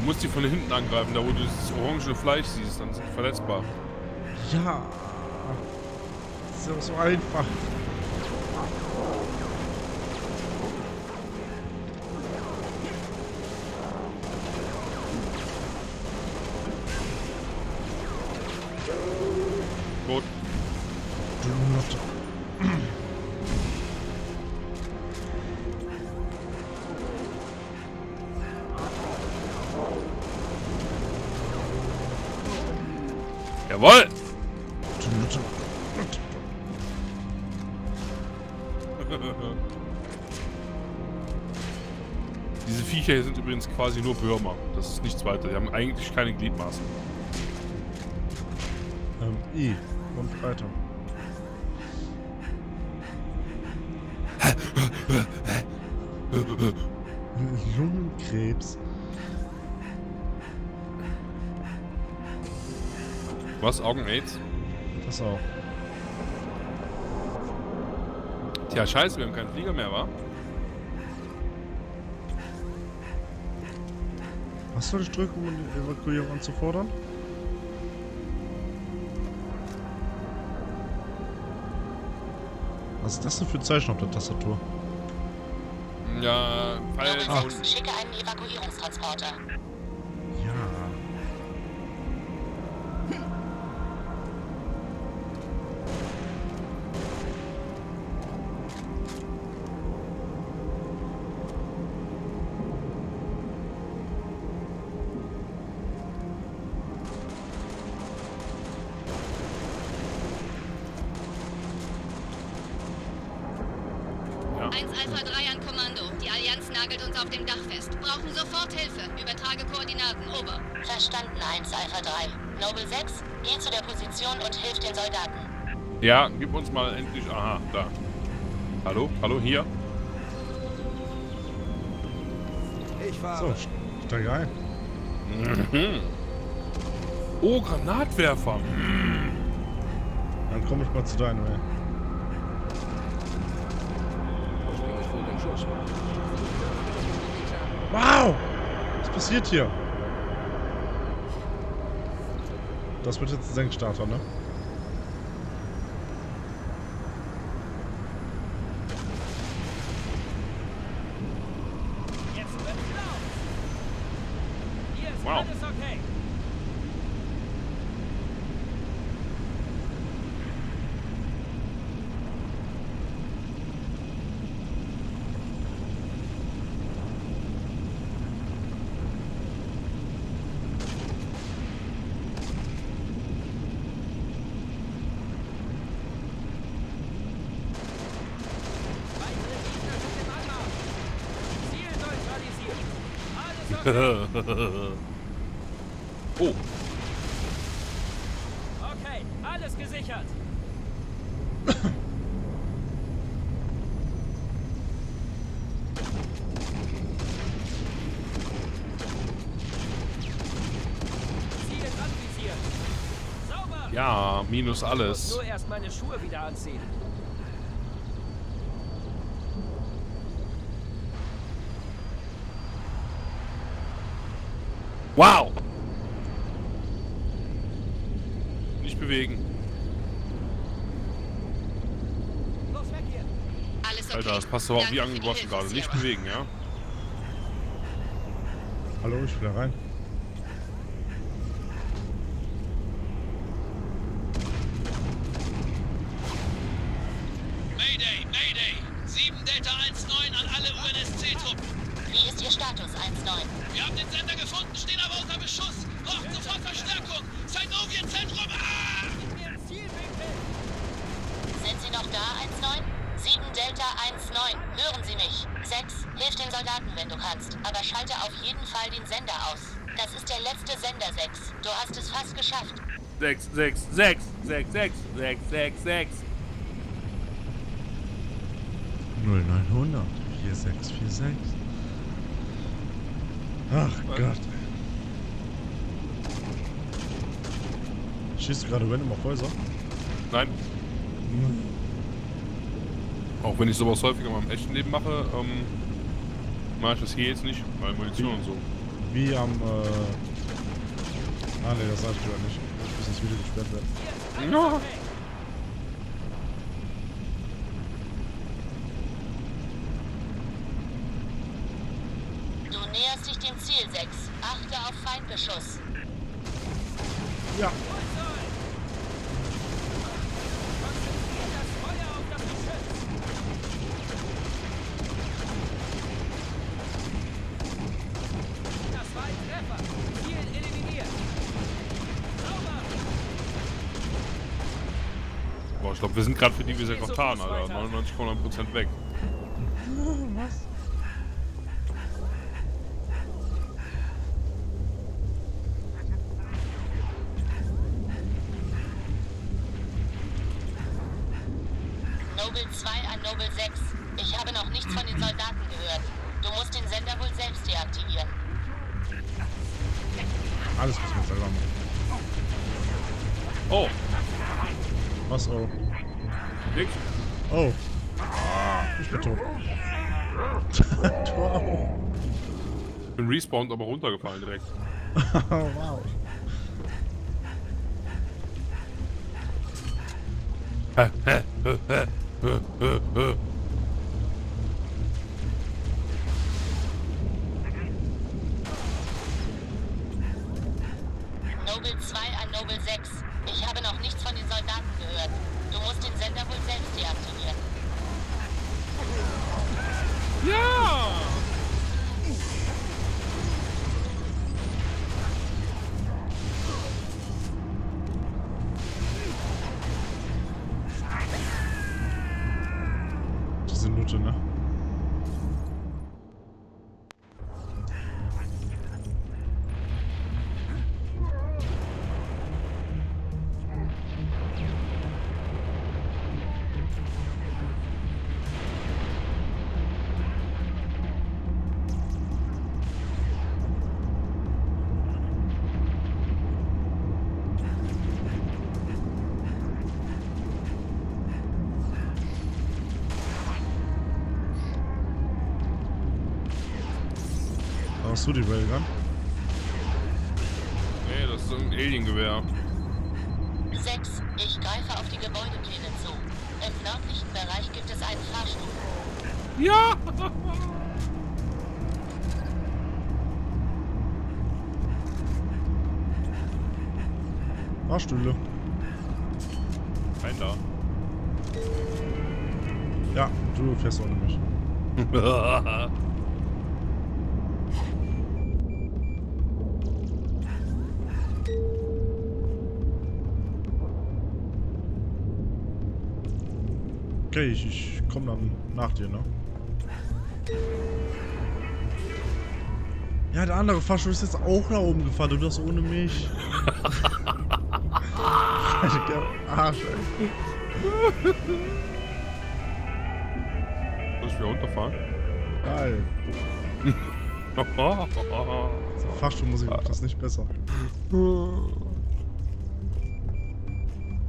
Du musst die von hinten angreifen, da wo du das orange Fleisch siehst, dann sind die verletzbar. Ja. Das ist so einfach. Gut. Do Diese Viecher hier sind übrigens quasi nur Würmer. Das ist nichts weiter. Die haben eigentlich keine Gliedmaßen. Ähm, I. Und weiter. Lungenkrebs. Was? Augen-Aids? Das auch. Tja, scheiße, wir haben keinen Flieger mehr, wa? Was soll ich drücken, um die Evakuierung anzufordern? Was ist das denn für ein Zeichen auf der Tastatur? Ja, Pfeil Noble nach 6, unten. schicke einen Evakuierungstransporter. 1 Alpha 3 an Kommando. Die Allianz nagelt uns auf dem Dach fest. Brauchen sofort Hilfe. Übertrage Koordinaten. Over. Verstanden 1 Alpha 3. Noble 6, geh zu der Position und hilf den Soldaten. Ja, gib uns mal endlich. Aha, da. Hallo? Hallo, hier? Ich fahre. So, steig ein. Mhm. Oh, Granatwerfer. Dann komme ich mal zu deinem, ey. Springe ich vor den Schuss. Wow! Was passiert hier? Das wird jetzt ein Senkstarter, ne? Jetzt wird blau. Hier ist Wow. alles okay. Weitere Gegner sind im Anmarsch. Ziel neutralisiert. Alles okay. oh, Okay, alles gesichert. Ziel anvisiert. Sauber. ja, minus Ich muss alles. nur erst meine Schuhe wieder anziehen. Wow! Nicht bewegen. Los weg hier. Alles okay. Alter, das passt aber auch wie angegossen gerade. Nicht bewegen, ja? Hallo, ich will da rein. Mayday, Mayday! 7 Delta 1-9 an alle UNSC-Truppen. Wie ist Ihr Status 1-9? Wir haben den Sender gefunden, stehen aber unter Beschuss. Brauchen sofort Verstärkung. Sainovien-Zentrum. Ah! Mir ins Zielwinkel. Sind Sie noch da 1-9? 7 Delta 1-9, hören Sie mich. 6, hilf den Soldaten, wenn du kannst. Aber schalte auf jeden Fall den Sender aus. Das ist der letzte Sender 6. Du hast es fast geschafft. 6, 6, 6, 6, 6, 6, 6, 6. 0900 4646. Ach Gott. Schießt du gerade random auf Häuser? Nein, auch wenn ich sowas häufiger mal im echten Leben mache, ähm, mache ich das hier jetzt nicht, weil Munition und so. Wie am, äh... Ah, ne, das sag ich lieber nicht. Bis das Video gesperrt wird. Ja. Du näherst dich dem Ziel 6. Achte auf Feindbeschuss. Ja. Ich glaube, wir sind gerade für die wie noch getan, Alter. 99,9% weg. Was? Noble 2 an Noble 6. Ich habe noch nichts von den Soldaten gehört. Du musst den Sender wohl selbst deaktivieren. Alles müssen wir selber machen. Oh, Was? Oh. Nix. Oh. Ich bin tot. auch. Ich bin respawned, aber runtergefallen direkt. Oh, wow. Noble Du musst den Sender wohl selbst deaktivieren. Ja! Diese Nutte, ne? Hast du die Railgun? Nee, das ist ein Alien-Gewehr. 6. Ich greife auf die Gebäudepläne zu. Im nördlichen Bereich gibt es einen Fahrstuhl. Ja! Fahrstühle. Kein da. Ja, du fährst ohne mich. Okay, ich, ich komme dann nach dir, ne? Ja, der andere Fahrstuhl ist jetzt auch nach oben gefahren, du das ohne mich. Arsch, ey. Soll ich wieder runterfahren? Geil. Der Fahrstuhlmusik macht das nicht besser.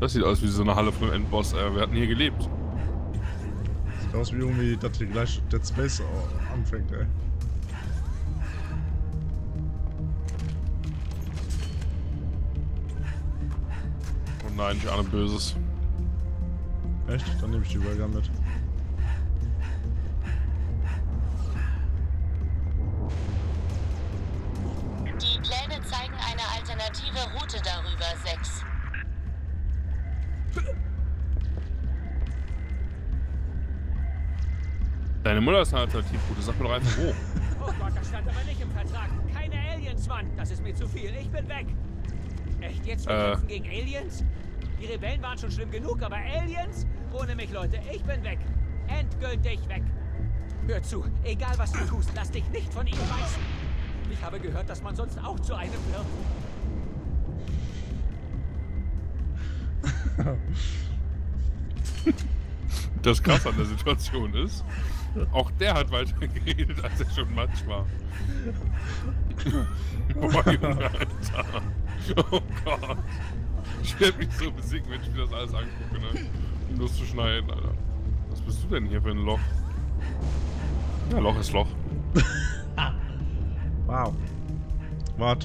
Das sieht aus wie so eine Halle von einem Endboss. Äh, wir hatten hier gelebt. Sieht aus wie irgendwie, dass hier gleich Dead Space anfängt, ey. Oh nein, ich ahne Böses. Echt? Dann nehme ich die Railgun mit. Die Pläne zeigen eine alternative Route darüber, 6. Deine Mutter ist eine Alternativroute. Sag mir doch einfach wo. Oh Gott, das stand aber nicht im Vertrag. Keine Aliens, Mann. Das ist mir zu viel. Ich bin weg. Echt jetzt? Wir Äh. kämpfen gegen Aliens? Die Rebellen waren schon schlimm genug, aber Aliens? Ohne mich, Leute. Ich bin weg. Endgültig weg. Hör zu. Egal, was du tust, lass dich nicht von ihnen beißen. Ich habe gehört, dass man sonst auch zu einem wird. Das krass an der Situation ist, auch der hat weiter geredet, als er schon Matsch war. Boah, Junge, Alter. Oh Gott. Ich werde mich so besiegen, wenn ich mir das alles angucke, ne? Um das zu schneiden, Alter. Was bist du denn hier für ein Loch? Ja, Loch ist Loch. Wow. Warte.